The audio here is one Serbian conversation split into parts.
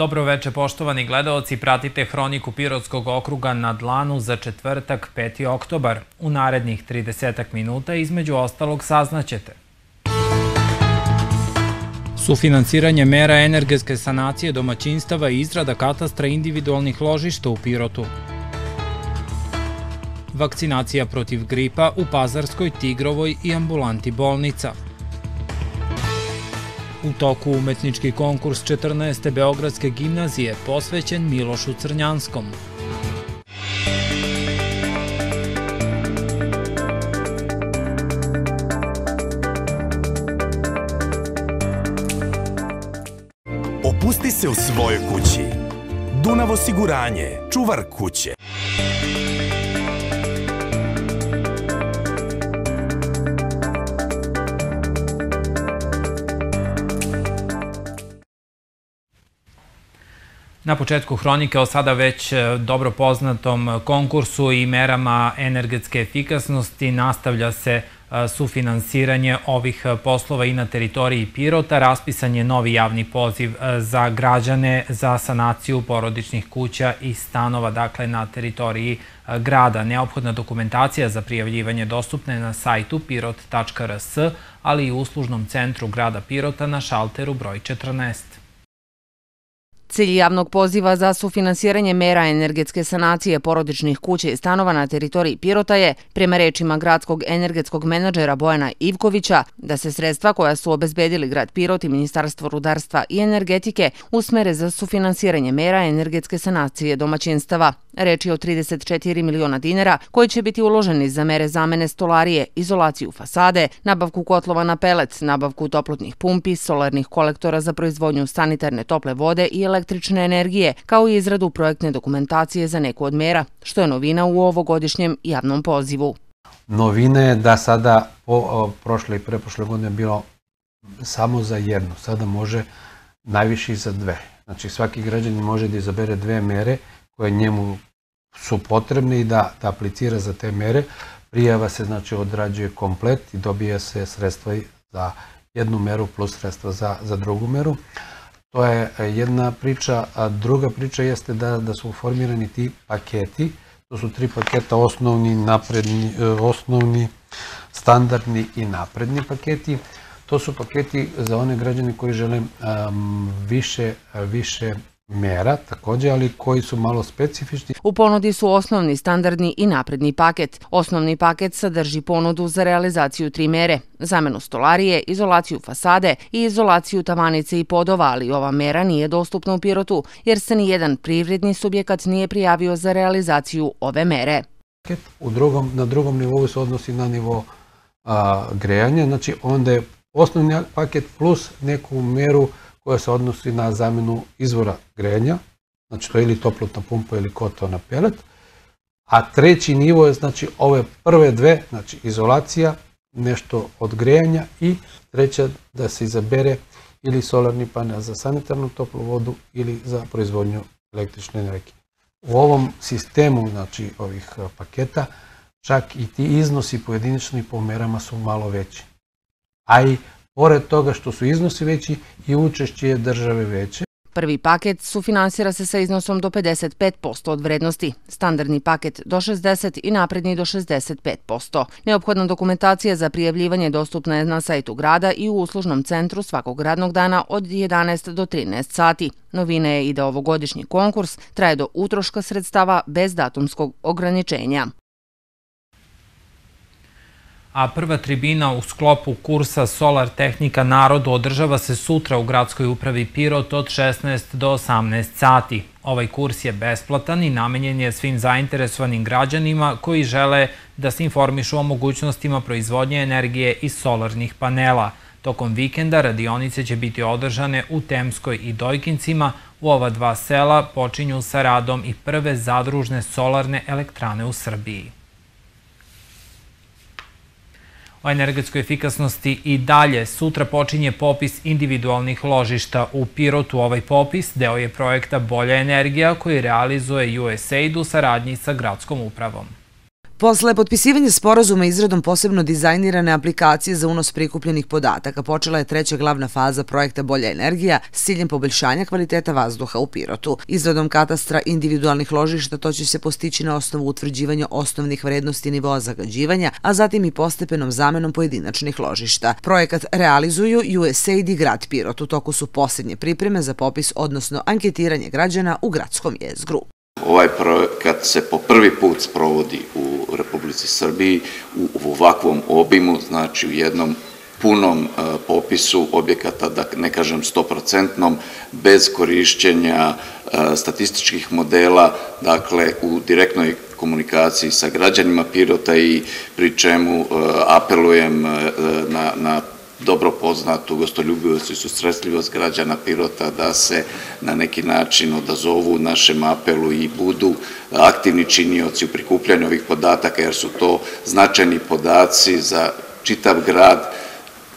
Dobroveče poštovani gledaoci, pratite Hroniku Pirotskog okruga na dlanu za četvrtak 5. oktobar. U narednih 30 minuta između ostalog saznaćete. Sufinansiranje mera energetske sanacije domaćinstava i izrada katastra individualnih ložišta u Pirotu. Vakcinacija protiv gripa u Pazarskoj, Tigrovoj i ambulanti bolnica – U toku umetnički konkurs 14. Beogradske gimnazije posvećen Milošu Crnjanskom. Opusti se u svojoj kući. Dunav osiguranje, čuvar kuće. Na početku hronike o sada već e, dobro poznatom konkursu i merama energetske efikasnosti nastavlja se e, sufinansiranje ovih poslova i na teritoriji Pirota. Raspisan je novi javni poziv e, za građane za sanaciju porodičnih kuća i stanova, dakle na teritoriji grada. Neophodna dokumentacija za prijavljivanje dostupna je na sajtu pirot.rs, ali i uslužnom centru grada Pirota na šalteru broj 14. Cilj javnog poziva za sufinansiranje mera energetske sanacije porodičnih kuća i stanova na teritoriji Pirota je, prema rečima gradskog energetskog menadžera Bojana Ivkovića, da se sredstva koja su obezbedili grad Pirot i Ministarstvo rudarstva i energetike usmere za sufinansiranje mera energetske sanacije domaćinstava. Reč je o 34 miliona dinara koji će biti uloženi za mere zamene stolarije, izolaciju fasade, nabavku kotlova na pelet, nabavku toplotnih pumpi, solarnih kolektora za proizvodnju sanitarne tople vode i električne energije, kao i izradu projektne dokumentacije za neku od mera, što je novina u ovogodišnjem javnom pozivu. Novina je da sada po prošle i preprošle godine bilo samo za jednu, sada može najviše za dve. Znači svaki građanin može da izabere dve mere koje njemu su potrebne i da, da aplicira za te mere. Prijava se znači odrađuje komplet i dobija se sredstva za jednu meru plus sredstva za, za drugu meru. To je jedna priča, a druga priča jeste da, da su formirani ti paketi, to su tri paketa osnovni, napredni, e, osnovni, standardni i napredni paketi. To su paketi za one građane koji žele um, više, više mera takođe, ali koji su malo specifični. U ponudi su osnovni, standardni i napredni paket. Osnovni paket sadrži ponudu za realizaciju tri mere, zamenu stolarije, izolaciju fasade i izolaciju tavanice i podova, ali ova mera nije dostupna u Pirotu, jer se ni jedan privredni subjekat nije prijavio za realizaciju ove mere. U drugom, na drugom nivou se odnosi na nivo a, grejanja, znači onda je osnovni paket plus neku meru koja se odnosi na zamenu izvora grejanja, znači to je ili toplotna pumpa ili kotao na pelet, a treći nivo je znači ove prve dve, znači izolacija, nešto od grejanja i treća da se izabere ili solarni panel za sanitarnu toplu vodu ili za proizvodnju električne energije. U ovom sistemu znači ovih paketa čak i ti iznosi pojedinični po merama su malo veći. A i pored toga što su iznosi veći i učešće države veće. Prvi paket sufinansira se sa iznosom do 55% od vrednosti, standardni paket do 60% i napredni do 65%. Neophodna dokumentacija za prijavljivanje dostupna je na sajtu grada i u uslužnom centru svakog radnog dana od 11 do 13 sati. Novina je i da ovogodišnji konkurs traje do utroška sredstava bez datumskog ograničenja a prva tribina u sklopu kursa Solar Tehnika narodu održava se sutra u gradskoj upravi Pirot od 16 do 18 sati. Ovaj kurs je besplatan i namenjen je svim zainteresovanim građanima koji žele da se informišu o mogućnostima proizvodnje energije iz solarnih panela. Tokom vikenda radionice će biti održane u Temskoj i Dojkincima. U ova dva sela počinju sa radom i prve zadružne solarne elektrane u Srbiji o energetskoj efikasnosti i dalje. Sutra počinje popis individualnih ložišta u Pirotu. Ovaj popis deo je projekta Bolja energija koji realizuje USAID u saradnji sa gradskom upravom. Posle potpisivanja sporazuma izradom posebno dizajnirane aplikacije za unos prikupljenih podataka počela je treća glavna faza projekta Bolja energija s ciljem poboljšanja kvaliteta vazduha u Pirotu. Izradom katastra individualnih ložišta to će se postići na osnovu utvrđivanja osnovnih vrednosti nivoa zagađivanja, a zatim i postepenom zamenom pojedinačnih ložišta. Projekat realizuju USAID i grad Pirot. U toku su posljednje pripreme za popis, odnosno anketiranje građana u gradskom jezgru. Ovaj projekat se po prvi put sprovodi u Republici Srbiji u ovakvom obimu, znači u jednom punom e, popisu objekata, da ne kažem stoprocentnom, bez korišćenja e, statističkih modela, dakle u direktnoj komunikaciji sa građanima Pirota i pri čemu e, apelujem na, na dobro poznatu gostoljubivost i susretljivost građana Pirota da se na neki način odazovu našem apelu i budu aktivni činioci u prikupljanju ovih podataka jer su to značajni podaci za čitav grad,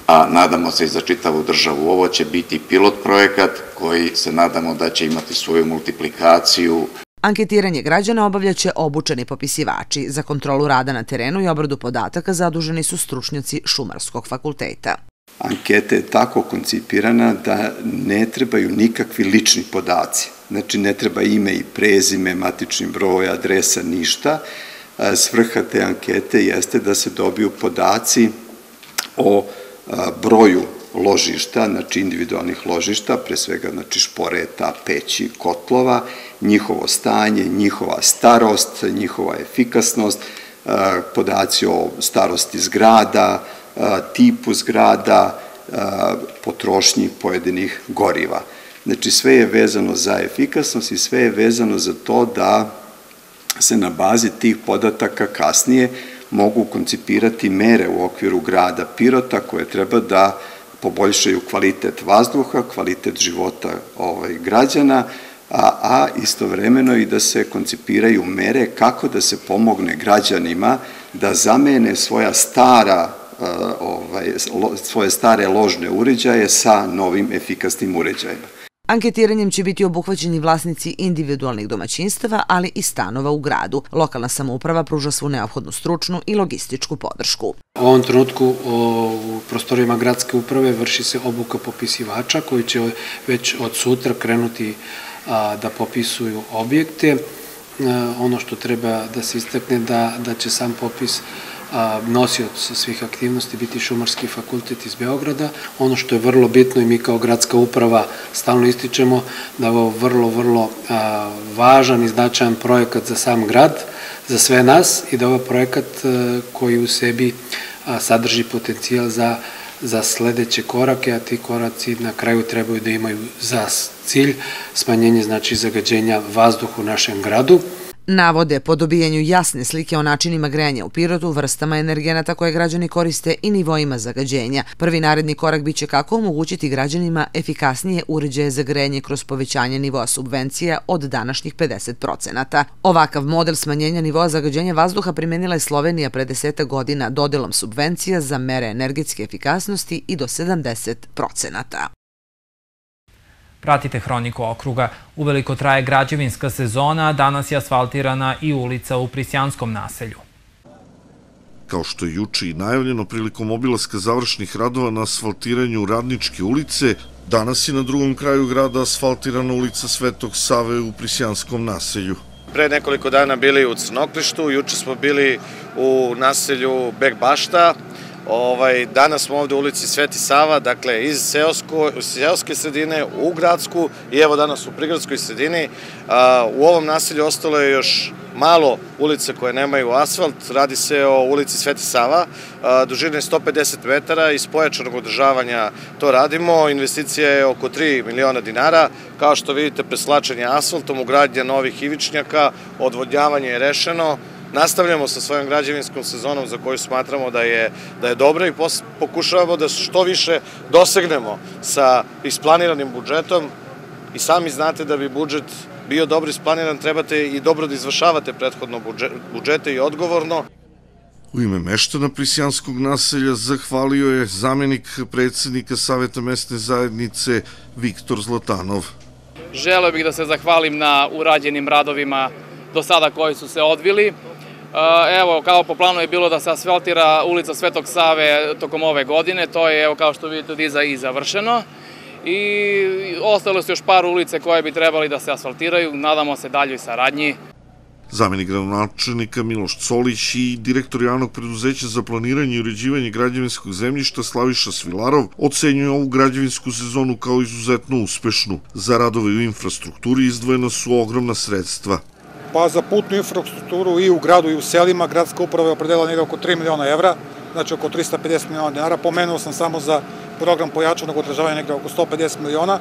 a nadamo se i za čitavu državu. Ovo će biti pilot projekat koji se nadamo da će imati svoju multiplikaciju Anketiranje građana obavljaće obučeni popisivači. Za kontrolu rada na terenu i obradu podataka zaduženi su stručnjaci Šumarskog fakulteta. Anketa je tako koncipirana da ne trebaju nikakvi lični podaci. Znači ne treba ime i prezime, matični broj, adresa, ništa. Svrha te ankete jeste da se dobiju podaci o broju ložišta, znači individualnih ložišta, pre svega znači šporeta, peći, kotlova, njihovo stanje, njihova starost, njihova efikasnost, podaci o starosti zgrada, tipu zgrada, potrošnji pojedinih goriva. Znači sve je vezano za efikasnost i sve je vezano za to da se na bazi tih podataka kasnije mogu koncipirati mere u okviru grada Pirota koje treba da poboljšaju kvalitet vazduha, kvalitet života ovaj, građana, a, a istovremeno i da se koncipiraju mere kako da se pomogne građanima da zamene svoja stara ovaj, svoje stare ložne uređaje sa novim efikasnim uređajima. Anketiranjem će biti obuhvaćeni vlasnici individualnih domaćinstava, ali i stanova u gradu. Lokalna samouprava pruža svu neophodnu stručnu i logističku podršku. U ovom trenutku u prostorijama gradske uprave vrši se obuka popisivača koji će već od sutra krenuti da popisuju objekte. Ono što treba da se istakne da, da će sam popis nosioc svih aktivnosti biti Šumarski fakultet iz Beograda. Ono što je vrlo bitno i mi kao gradska uprava stalno ističemo da je ovo vrlo, vrlo važan i značajan projekat za sam grad, za sve nas i da je ovo projekat koji u sebi sadrži potencijal za za sledeće korake, a ti koraci na kraju trebaju da imaju za cilj smanjenje znači zagađenja vazduha u našem gradu. Navode po dobijanju jasne slike o načinima grejanja u Pirotu, vrstama energenata koje građani koriste i nivoima zagađenja. Prvi naredni korak biće kako omogućiti građanima efikasnije uređaje za grejanje kroz povećanje nivoa subvencija od današnjih 50%. Ovakav model smanjenja nivoa zagađenja vazduha primenila je Slovenija pre deseta godina dodelom subvencija za mere energetske efikasnosti i do 70%. Pratite Hroniku okruga. Uveliko traje građevinska sezona, a danas je asfaltirana i ulica u Prisjanskom naselju. Kao što je juče i najavljeno prilikom obilaska završnih radova na asfaltiranju Radničke ulice, danas je na drugom kraju grada asfaltirana ulica Svetog Save u Prisjanskom naselju. Pre nekoliko dana bili u Crnoklištu, juče smo bili u naselju Bek Bašta, Ovaj, danas smo ovde u ulici Sveti Sava, dakle iz seosko, seoske sredine u gradsku i evo danas u prigradskoj sredini. A, u ovom naselju ostalo je još malo ulice koje nemaju asfalt, radi se o ulici Sveti Sava, dužine 150 metara, iz pojačanog održavanja to radimo, investicija je oko 3 miliona dinara, kao što vidite preslačenje asfaltom, ugradnja novih ivičnjaka, odvodnjavanje je rešeno, nastavljamo sa svojom građevinskom sezonom za koju smatramo da je, da je dobra i pokušavamo da što više dosegnemo sa isplaniranim budžetom i sami znate da bi budžet bio dobro isplaniran, trebate i dobro da izvršavate prethodno budžete i odgovorno. U ime meštana Prisjanskog naselja zahvalio je zamenik predsednika Saveta mesne zajednice Viktor Zlatanov. Želeo bih da se zahvalim na urađenim radovima do sada koji su se odvili Evo, kao po planu je bilo da se asfaltira ulica Svetog Save tokom ove godine, to je, evo, kao što vidite, i završeno. I ostalo su još par ulice koje bi trebali da se asfaltiraju, nadamo se daljoj saradnji. Zamenik gradonačelnika Miloš Colić i direktor javnog preduzeća za planiranje i uređivanje građevinskog zemljišta Slaviša Svilarov ocenjuju ovu građevinsku sezonu kao izuzetno uspešnu. Za radove u infrastrukturi izdvojena su ogromna sredstva. Pa za putnu infrastrukturu i u gradu i u selima gradska uprava je opredela nekako oko 3 miliona evra, znači oko 350 miliona dinara. Pomenuo sam samo za program pojačanog održavanja nekde oko 150 miliona.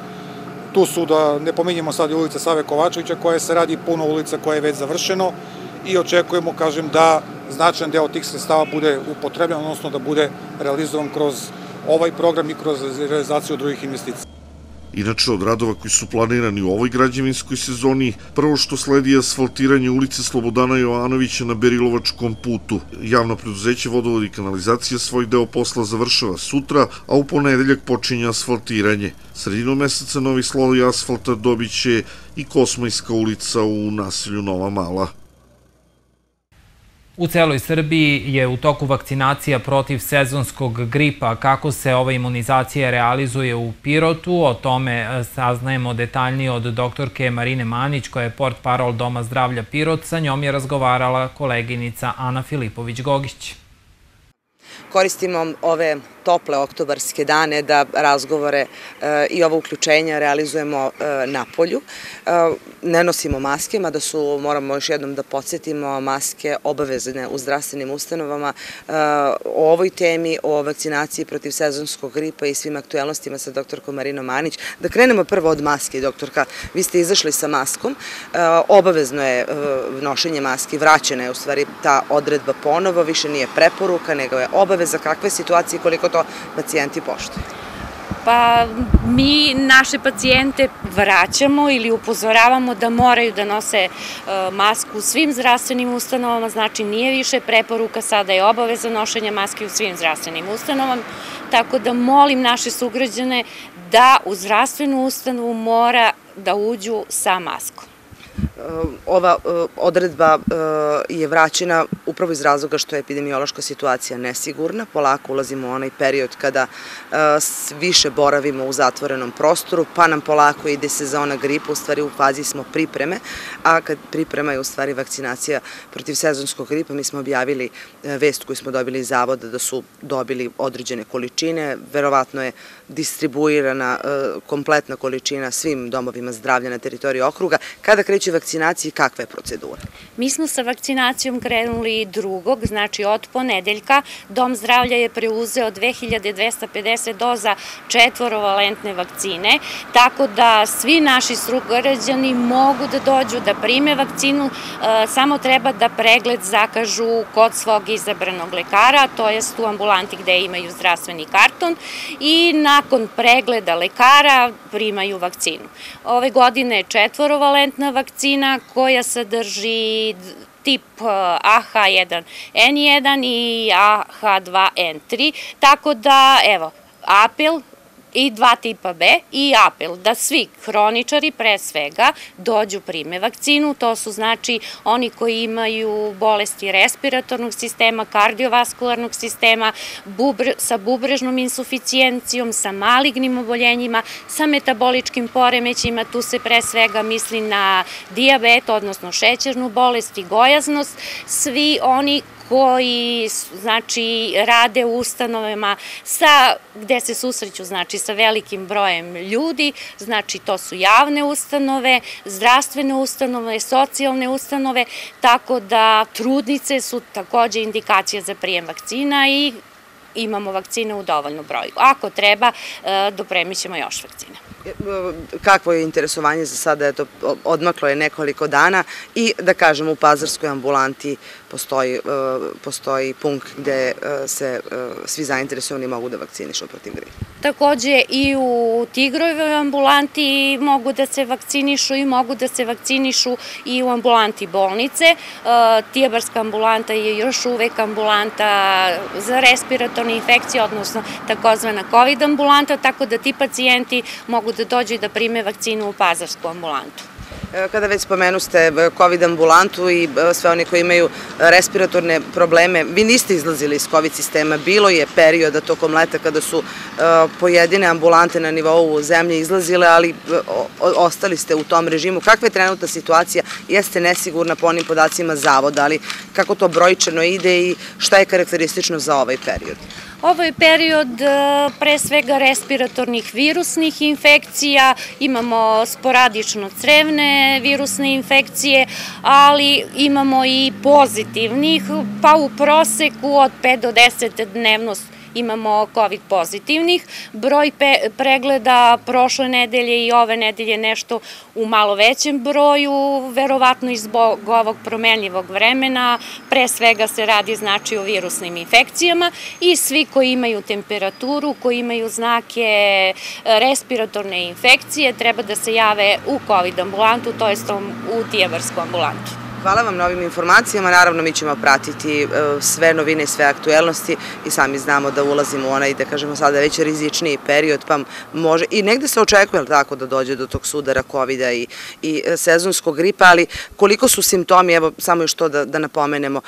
Tu su, da ne pominjemo sad i ulica Save Kovačevića, koja se radi puno ulica koje je već završeno i očekujemo, kažem, da značajan deo tih sredstava bude upotrebljen, odnosno da bude realizovan kroz ovaj program i kroz realizaciju drugih investicija. Inače, od radova koji su planirani u ovoj građevinskoj sezoni, prvo što sledi je asfaltiranje ulice Slobodana Jovanovića na Berilovačkom putu. Javno preduzeće vodovod i kanalizacija svoj deo posla završava sutra, a u ponedeljak počinje asfaltiranje. Sredinom meseca novi sloj asfalta dobit će i Kosmajska ulica u naselju Nova Mala. U celoj Srbiji je u toku vakcinacija protiv sezonskog gripa. Kako se ova imunizacija realizuje u Pirotu, o tome e, saznajemo detaljnije od doktorke Marine Manić, koja je port parol Doma zdravlja Pirot. Sa njom je razgovarala koleginica Ana Filipović-Gogić. Koristimo ove tople oktobarske dane da razgovore e, i ovo uključenja realizujemo e, na polju. E, ne nosimo maske, mada su, moramo još jednom da podsjetimo, maske obavezne u zdravstvenim ustanovama o ovoj temi, o vakcinaciji protiv sezonskog gripa i svim aktuelnostima sa doktorkom Marinom Manić. Da krenemo prvo od maske, doktorka. Vi ste izašli sa maskom. Obavezno je nošenje maske, vraćena je u stvari ta odredba ponovo, više nije preporuka, nego je obaveza kakve situacije koliko to pacijenti poštuju? Pa mi naše pacijente vraćamo ili upozoravamo da moraju da nose e, masku u svim zdravstvenim ustanovama, znači nije više preporuka, sada je obaveza nošenja maske u svim zdravstvenim ustanovama, tako da molim naše sugrađane da u zdravstvenu ustanovu mora da uđu sa maskom ova e, odredba e, je vraćena upravo iz razloga što je epidemiološka situacija nesigurna. Polako ulazimo u onaj period kada e, više boravimo u zatvorenom prostoru, pa nam polako ide sezona gripa, u stvari u fazi smo pripreme, a kad priprema je u stvari vakcinacija protiv sezonskog gripa, mi smo objavili vest koju smo dobili iz zavoda da su dobili određene količine, verovatno je distribuirana kompletna količina svim domovima zdravlja na teritoriji okruga. Kada kreće vakcinaciji, kakva je procedura? Mi smo sa vakcinacijom krenuli drugog, znači od ponedeljka. Dom zdravlja je preuzeo 2250 doza četvorovalentne vakcine, tako da svi naši strugorađani mogu da dođu da prime vakcinu, e, samo treba da pregled zakažu kod svog izabranog lekara, to jest u ambulanti gde imaju zdravstveni karton i nakon pregleda lekara primaju vakcinu. Ove godine je četvorovalentna vakcina, vakcina koja sadrži tip eh, AH1N1 i AH2N3, tako da, evo, apel i dva tipa B i apel da svi hroničari pre svega dođu prime vakcinu, to su znači oni koji imaju bolesti respiratornog sistema, kardiovaskularnog sistema, sa bubrežnom insuficijencijom, sa malignim oboljenjima, sa metaboličkim poremećima, tu se pre svega misli na diabet, odnosno šećernu bolest i gojaznost, svi oni koji znači rade u ustanovama sa gde se susreću znači sa velikim brojem ljudi, znači to su javne ustanove, zdravstvene ustanove, socijalne ustanove, tako da trudnice su takođe indikacija za prijem vakcina i imamo vakcine u dovoljnu broju. Ako treba, e, dopremit ćemo još vakcine. Kakvo je interesovanje za sada, eto, odmaklo je nekoliko dana i da kažem u pazarskoj ambulanti postoji, e, postoji punkt gde e, se e, svi zainteresovani mogu da vakcinišu protiv gripa. Takođe i u Tigrojevoj ambulanti mogu da se vakcinišu i mogu da se vakcinišu i u ambulanti bolnice. Tijabarska ambulanta je još uvek ambulanta za respiratorne infekcije, odnosno takozvana COVID ambulanta, tako da ti pacijenti mogu da dođu i da prime vakcinu u pazarsku ambulantu. Kada već spomenu ste COVID ambulantu i sve oni koji imaju respiratorne probleme, vi niste izlazili iz COVID sistema, bilo je perioda tokom leta kada su pojedine ambulante na nivou zemlje izlazile, ali ostali ste u tom režimu. Kakva je trenutna situacija? Jeste nesigurna po onim podacima zavoda, ali kako to brojčano ide i šta je karakteristično za ovaj period? Ovo je period e, pre svega respiratornih virusnih infekcija, imamo sporadično crevne virusne infekcije, ali imamo i pozitivnih, pa u proseku od 5 do 10 dnevno imamo COVID pozitivnih. Broj pregleda prošle nedelje i ove nedelje nešto u malo većem broju, verovatno i zbog ovog promenljivog vremena, pre svega se radi znači o virusnim infekcijama i svi koji imaju temperaturu, koji imaju znake respiratorne infekcije, treba da se jave u COVID ambulantu, to je u Tijevarsku ambulantu. Hvala vam na ovim informacijama. Naravno, mi ćemo pratiti e, sve novine i sve aktuelnosti i sami znamo da ulazimo u onaj, da kažemo sada, već rizičniji period, pa može, i negde se očekuje tako da dođe do tog sudara COVID-a i, i e, sezonskog gripa, ali koliko su simptomi, evo samo još to da, da napomenemo,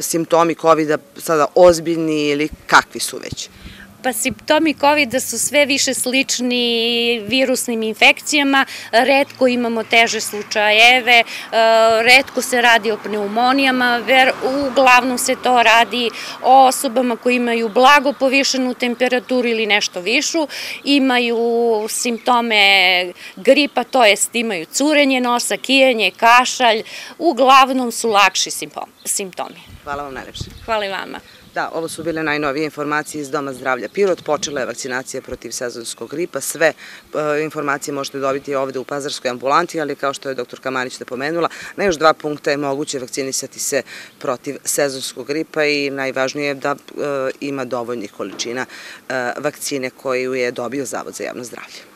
simptomi COVID-a sada ozbiljni ili kakvi su već? Pa simptomi COVID-a su sve više slični virusnim infekcijama, redko imamo teže slučajeve, e, redko se radi o pneumonijama, uglavnom se to radi o osobama koji imaju blago povišenu temperaturu ili nešto višu, imaju simptome gripa, to jest imaju curenje nosa, kijenje, kašalj, uglavnom su lakši simptomi. Hvala vam najlepše. Hvala i vama. Da, ovo su bile najnovije informacije iz Doma zdravlja Pirot. Počela je vakcinacija protiv sezonskog gripa. Sve e, informacije možete dobiti ovde u Pazarskoj ambulanti, ali kao što je dr. Kamanić pomenula, na još dva punkta je moguće vakcinisati se protiv sezonskog gripa i najvažnije je da e, ima dovoljnih količina e, vakcine koju je dobio Zavod za javno zdravlje.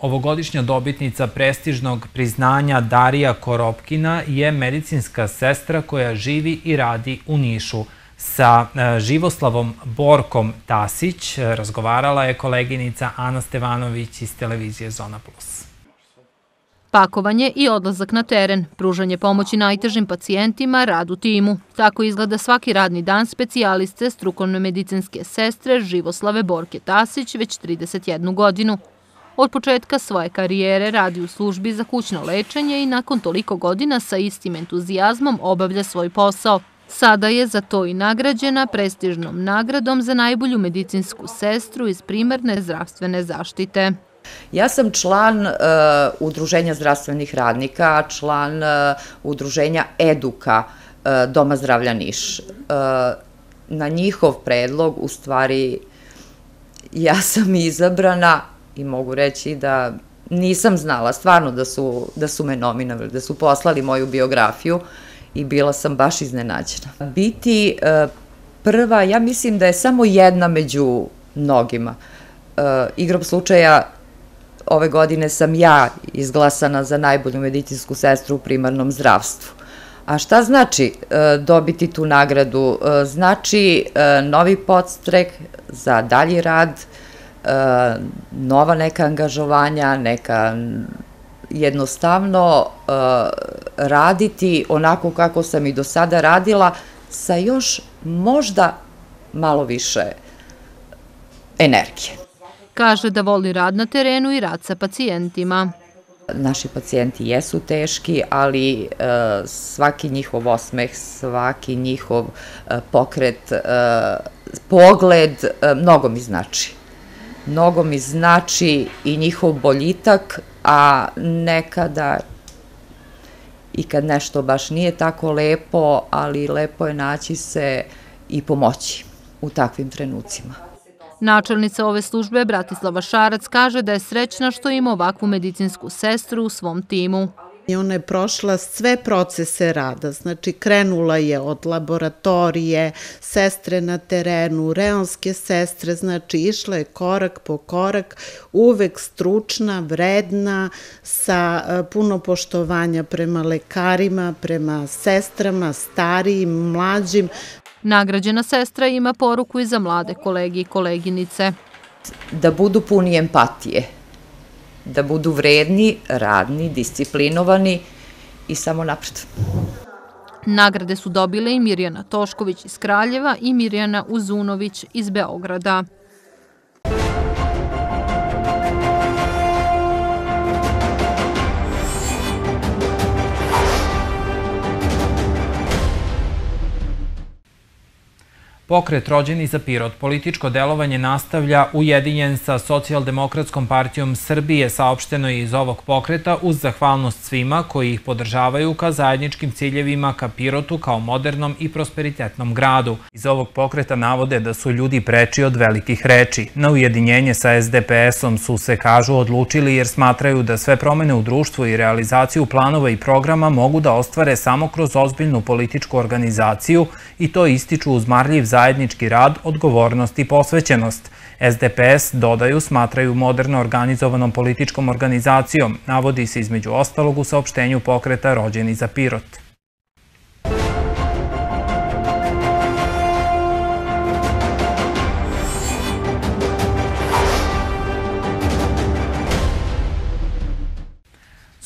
Ovogodišnja dobitnica prestižnog priznanja Darija Koropkina je medicinska sestra koja živi i radi u Nišu. Sa e, Živoslavom Borkom Tasić razgovarala je koleginica Ana Stevanović iz televizije Zona Plus. Pakovanje i odlazak na teren, pružanje pomoći najtežim pacijentima, rad u timu. Tako izgleda svaki radni dan specijaliste strukovne medicinske sestre Živoslave Borke Tasić već 31 godinu. Od početka svoje karijere radi u službi za kućno lečenje i nakon toliko godina sa istim entuzijazmom obavlja svoj posao. Sada je za to i nagrađena prestižnom nagradom za najbolju medicinsku sestru iz primarne zdravstvene zaštite. Ja sam član uh, Udruženja zdravstvenih radnika, član uh, Udruženja Eduka uh, Doma zdravlja Niš. Na njihov predlog, u stvari, ja sam izabrana i mogu reći da nisam znala stvarno da su, da su me nominovali, da su poslali moju biografiju i bila sam baš iznenađena. Biti e, prva, ja mislim da je samo jedna među mnogima. E, igrom slučaja ove godine sam ja izglasana za najbolju medicinsku sestru u primarnom zdravstvu. A šta znači e, dobiti tu nagradu? E, znači e, novi podstrek za dalji rad, nova neka angažovanja, neka jednostavno e, raditi onako kako sam i do sada radila sa još možda malo više energije. Kaže da voli rad na terenu i rad sa pacijentima. Naši pacijenti jesu teški, ali e, svaki njihov osmeh, svaki njihov pokret, pogled, mnogo mi znači mnogo mi znači i njihov boljitak, a nekada i kad nešto baš nije tako lepo, ali lepo je naći se i pomoći u takvim trenucima. Načelnica ove službe Bratislava Šarac kaže da je srećna što ima ovakvu medicinsku sestru u svom timu. I ona je prošla sve procese rada, znači krenula je od laboratorije, sestre na terenu, reonske sestre, znači išla je korak po korak, uvek stručna, vredna, sa e, puno poštovanja prema lekarima, prema sestrama, starijim, mlađim. Nagrađena sestra ima poruku i za mlade kolegi i koleginice. Da budu puni empatije, da budu vredni, radni, disciplinovani i samo napred. Nagrade su dobile i Mirjana Tošković iz Kraljeva i Mirjana Uzunović iz Beograda. Pokret rođeni za Pirot političko delovanje nastavlja ujedinjen sa Socijaldemokratskom partijom Srbije, saopšteno je iz ovog pokreta uz zahvalnost svima koji ih podržavaju ka zajedničkim ciljevima ka Pirotu kao modernom i prosperitetnom gradu. Iz ovog pokreta navode da su ljudi preči od velikih reči. Na ujedinjenje sa SDP-om su se, kažu, odlučili jer smatraju da sve promene u društvu i realizaciju planova i programa mogu da ostvare samo kroz ozbiljnu političku organizaciju i to ističu uz marljiv zajednički zajednički rad, odgovornost i posvećenost. SDPS, dodaju, smatraju moderno organizovanom političkom organizacijom, navodi se između ostalog u saopštenju pokreta Rođeni za Pirot.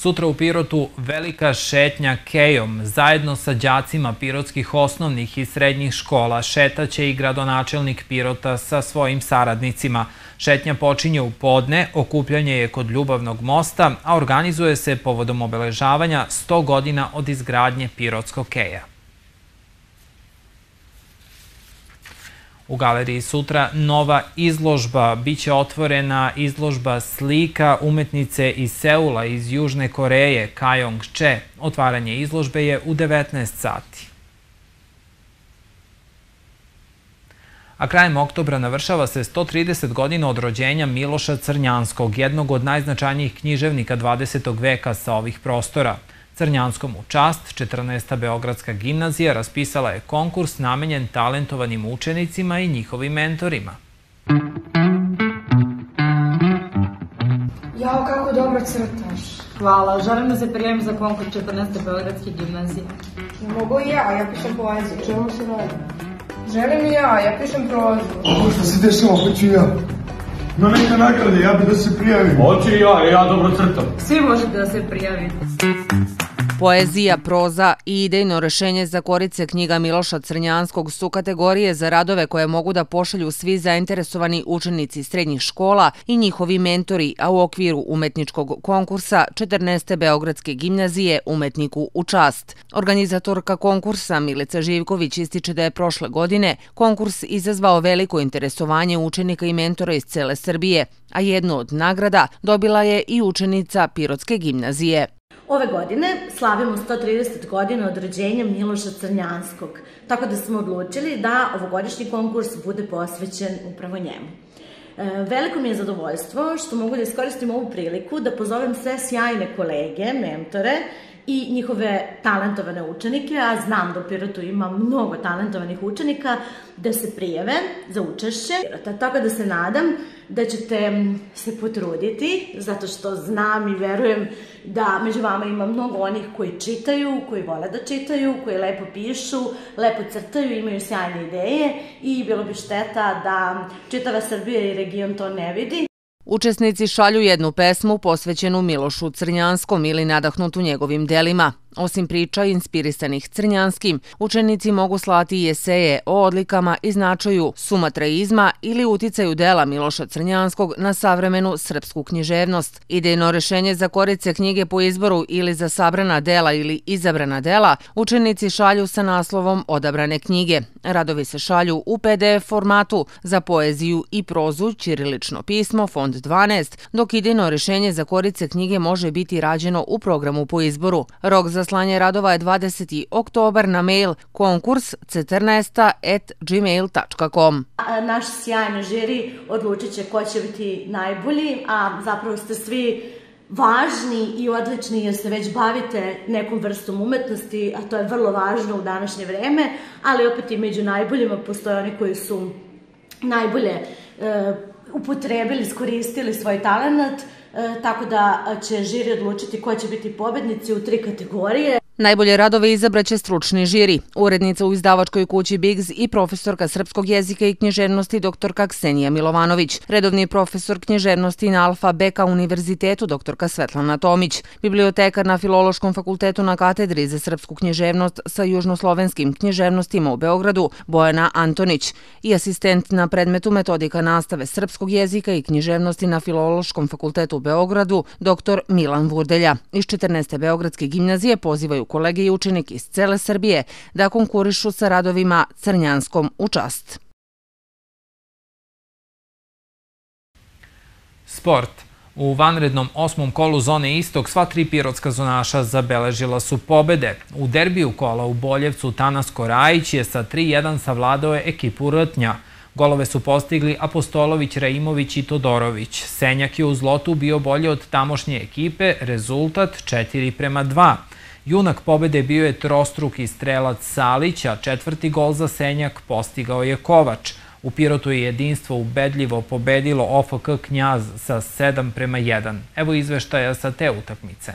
Sutra u Pirotu velika šetnja kejom. Zajedno sa đacima pirotskih osnovnih i srednjih škola šetaće i gradonačelnik Pirota sa svojim saradnicima. Šetnja počinje u podne, okupljanje je kod Ljubavnog mosta, a organizuje se povodom obeležavanja 100 godina od izgradnje Pirotskog keja. U galeriji sutra nova izložba. Biće otvorena izložba slika umetnice iz Seula iz Južne Koreje, Kajong Che. Otvaranje izložbe je u 19 sati. A krajem oktobra navršava se 130 godina od rođenja Miloša Crnjanskog, jednog od najznačajnijih književnika 20. veka sa ovih prostora – Crnjanskom u čast, 14. Beogradska gimnazija raspisala je konkurs namenjen talentovanim učenicima i njihovim mentorima. Jao, kako dobro crtaš. Hvala, želim da se prijavim za konkurs 14. Beogradske gimnazije. Mogu i ja, ja pišem poeziju. Čemu se radi? Želim i ja, ja pišem prozu. Ovo što se desilo, hoću ja. Ima neka nagrade, ja bi da se prijavim. Hoću i ja, ja dobro crtam. Svi možete da se prijavite. Poezija, proza i idejno rešenje za korice knjiga Miloša Crnjanskog su kategorije za radove koje mogu da pošalju svi zainteresovani učenici srednjih škola i njihovi mentori, a u okviru umetničkog konkursa 14. Beogradske gimnazije Umetniku u čast. Organizatorka konkursa Milica Živković ističe da je prošle godine konkurs izazvao veliko interesovanje učenika i mentora iz cele Srbije, a jednu od nagrada dobila je i učenica Pirotske gimnazije. Ove godine slavimo 130 godina od rođenja Miloša Crnjanskog, tako da smo odlučili da ovogodišnji konkurs bude posvećen upravo njemu. E, veliko mi je zadovoljstvo što mogu da iskoristim ovu priliku da pozovem sve sjajne kolege, mentore i njihove talentovane učenike, a znam da u Pirotu ima mnogo talentovanih učenika, da se prijave za učešće. Tako da se nadam da ćete se potruditi, zato što znam i verujem da među vama ima mnogo onih koji čitaju, koji vole da čitaju, koji lepo pišu, lepo crtaju, imaju sjajne ideje i bilo bi šteta da čitava Srbija i region to ne vidi. Učesnici šalju jednu pesmu posvećenu Milošu Crnjanskom ili nadahnutu njegovim delima. Osim priča inspirisanih crnjanskim, učenici mogu slati i eseje o odlikama i značaju sumatreizma ili uticaju dela Miloša Crnjanskog na savremenu srpsku književnost. Idejno rešenje za korice knjige po izboru ili za sabrana dela ili izabrana dela, učenici šalju sa naslovom Odabrane knjige. Radovi se šalju u PDF formatu za poeziju i prozu, ćirilično pismo, fond 12, dok idejno rešenje za korice knjige može biti rađeno u programu po izboru. Rok za slanje radova je 20. oktobar na mail konkurs c14.gmail.com. Naš sjajni žiri odlučit će ko će biti najbolji, a zapravo ste svi važni i odlični jer se već bavite nekom vrstom umetnosti, a to je vrlo važno u današnje vreme, ali opet i među najboljima postoje oni koji su najbolje e, upotrebili, iskoristili svoj talent, tako da će žiri odlučiti ko će biti pobednici u tri kategorije. Najbolje radove izabraće stručni žiri, urednica u izdavačkoj kući Bigs i profesorka srpskog jezika i književnosti doktorka Ksenija Milovanović, redovni profesor književnosti na Alfa Beka univerzitetu doktorka Svetlana Tomić, bibliotekar na Filološkom fakultetu na katedri za srpsku književnost sa južnoslovenskim književnostima u Beogradu Bojana Antonić i asistent na predmetu metodika nastave srpskog jezika i književnosti na Filološkom fakultetu u Beogradu dr. Milan Vurdelja. Iz 14. Beogradske gimnazije pozivaju pozivaju kolege i učenike iz cele Srbije da konkurišu sa radovima Crnjanskom u čast. Sport. U vanrednom osmom kolu zone Istok sva tri pirotska zonaša zabeležila su pobede. U derbiju kola u Boljevcu Tanas Korajić je sa 3-1 savladao ekipu Rtnja. Golove su postigli Apostolović, Raimović i Todorović. Senjak je u zlotu bio bolje od tamošnje ekipe, rezultat 4 prema 2. Junak pobede bio je trostruki strelac Salić, a četvrti gol za Senjak postigao je Kovač. U Pirotu je jedinstvo ubedljivo pobedilo OFK Knjaz sa 7 prema 1. Evo izveštaja sa te utakmice.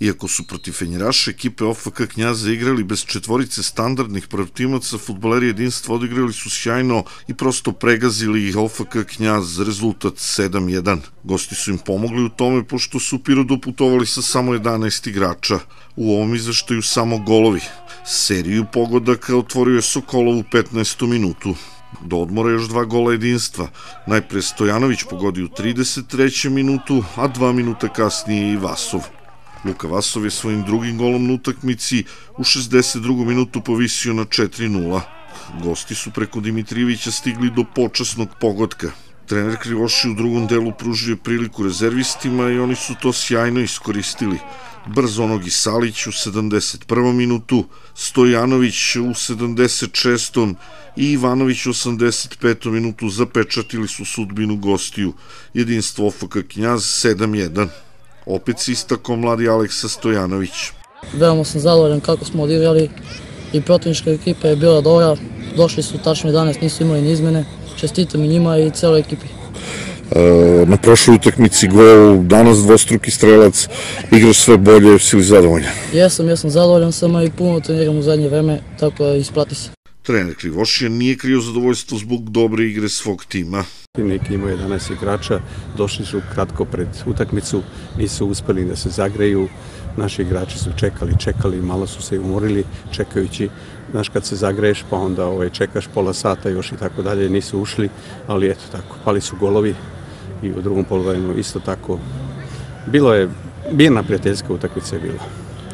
Iako su protiv Fenjeraša ekipe OFK Knjaza igrali bez četvorice standardnih protimaca, futboleri jedinstva odigrali su sjajno i prosto pregazili ih OFK Knjaz, rezultat 7-1. Gosti su im pomogli u tome pošto su Pirodu putovali sa samo 11 igrača. U ovom izveštaju samo golovi. Seriju pogodaka otvorio je Sokolov u 15. minutu. Do odmora još dva gola jedinstva. Najpre Stojanović pogodio u 33. minutu, a dva minuta kasnije i Vasov. Luka Vasov je svojim drugim golom na utakmici u 62. minutu povisio na 4-0. Gosti su preko Dimitrijevića stigli do počasnog pogotka. Trener Krivoši u drugom delu pružio priliku rezervistima i oni su to sjajno iskoristili. Brzonog i Salić u 71. minutu, Stojanović u 76. i Ivanović u 85. minutu zapečatili su sudbinu gostiju. Jedinstvo OFK Knjaz 7-1. Opet se istako mladi Aleksa Stojanović. Veoma sam zadovoljan kako smo odigrali i protivnička ekipa je bila dobra. Došli su tačno 11, nisu imali ni izmene. Čestitam i njima i celoj ekipi. E, na prošloj utakmici gol, danas dvostruki strelac, igraš sve bolje, si li zadovoljan? Jesam, jesam zadovoljan sam i puno treniram u zadnje vreme, tako da isplati se. Trener Krivošija nije krio zadovoljstvo zbog dobre igre svog tima. Neki imaju 11 igrača, došli su kratko pred utakmicu, nisu uspeli da se zagreju, naši igrači su čekali, čekali, malo su se umorili čekajući, znaš kad se zagreješ pa onda ovaj, čekaš pola sata još i tako dalje, nisu ušli, ali eto tako, pali su golovi i u drugom polovremenu isto tako. Bilo je, bijena prijateljska utakmica je bila,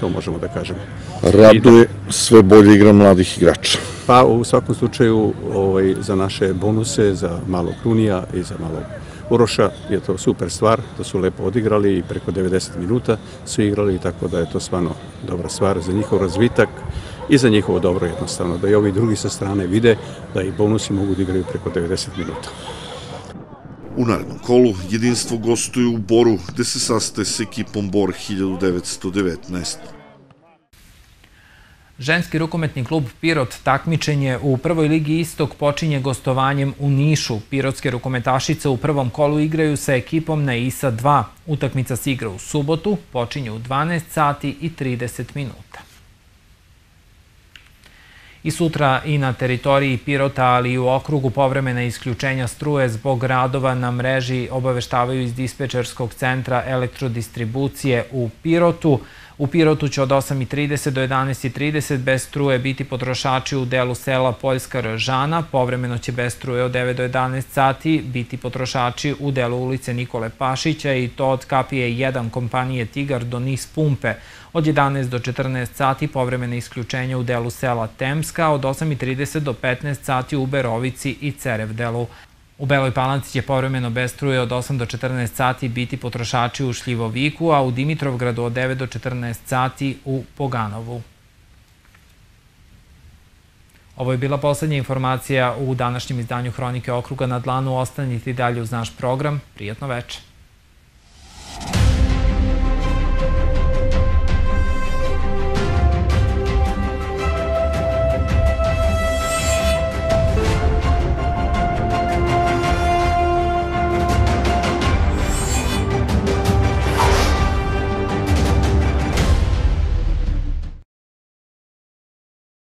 to možemo da kažemo. Raduje sve bolje igra mladih igrača. Pa u svakom slučaju ovaj, za naše bonuse, za malo Krunija i za malo Uroša je to super stvar, da su lepo odigrali i preko 90 minuta su igrali, tako da je to stvarno dobra stvar za njihov razvitak i za njihovo dobro jednostavno, da i ovi drugi sa strane vide da i bonusi mogu da igraju preko 90 minuta. U narednom kolu jedinstvo gostuje u Boru, gde se sastaje s ekipom Bor 1919. Ženski rukometni klub Pirot takmičenje u prvoj ligi Istok počinje gostovanjem u Nišu. Pirotske rukometašice u prvom kolu igraju sa ekipom na ISA 2. Utakmica se igra u subotu, počinje u 12 sati i 30 minuta. I sutra i na teritoriji Pirota, ali i u okrugu povremena isključenja struje zbog radova na mreži obaveštavaju iz dispečerskog centra elektrodistribucije u Pirotu. U Pirotu će od 8.30 do 11.30 bez struje biti potrošači u delu sela Poljska Rožana. Povremeno će bez struje od 9 do 11 sati biti potrošači u delu ulice Nikole Pašića i to od kapije 1 kompanije Tigar do Nis Pumpe. Od 11 do 14 sati povremene isključenja u delu sela Temska, od 8.30 do 15 sati u Berovici i Cerev delu. U Beloj Palanci će povremeno bez struje od 8 do 14 sati biti potrošači u Šljivoviku, a u Dimitrovgradu od 9 do 14 sati u Poganovu. Ovo je bila poslednja informacija u današnjem izdanju Hronike okruga na dlanu. Ostanite dalje uz naš program. Prijatno večer.